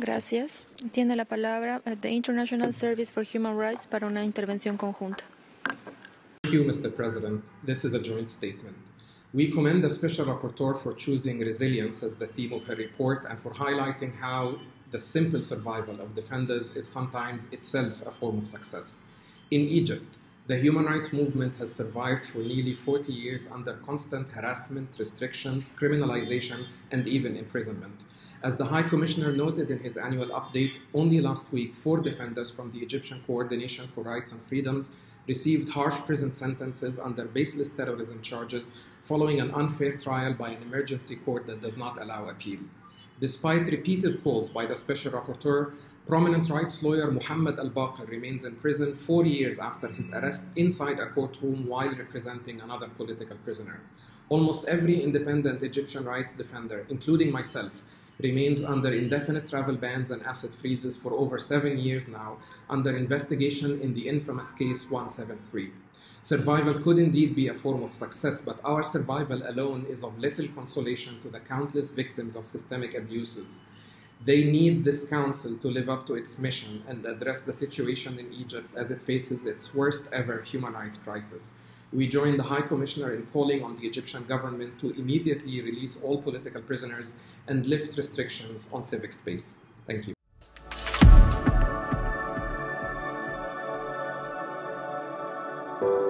Gracias. Tiene la palabra uh, the International Service for Human Rights para una intervención conjunta. Thank you, Mr. President. This is a joint statement. We commend the Special Rapporteur for choosing resilience as the theme of her report and for highlighting how the simple survival of defenders is sometimes itself a form of success. In Egypt, the human rights movement has survived for nearly 40 years under constant harassment, restrictions, criminalization, and even imprisonment. As the High Commissioner noted in his annual update, only last week, four defenders from the Egyptian Coordination for Rights and Freedoms received harsh prison sentences under baseless terrorism charges following an unfair trial by an emergency court that does not allow appeal. Despite repeated calls by the Special Rapporteur, prominent rights lawyer Muhammad Al Baqir remains in prison four years after his arrest inside a courtroom while representing another political prisoner. Almost every independent Egyptian rights defender, including myself, remains under indefinite travel bans and asset freezes for over seven years now, under investigation in the infamous case 173. Survival could indeed be a form of success, but our survival alone is of little consolation to the countless victims of systemic abuses. They need this council to live up to its mission and address the situation in Egypt as it faces its worst ever human rights crisis. We join the High Commissioner in calling on the Egyptian government to immediately release all political prisoners and lift restrictions on civic space. Thank you. you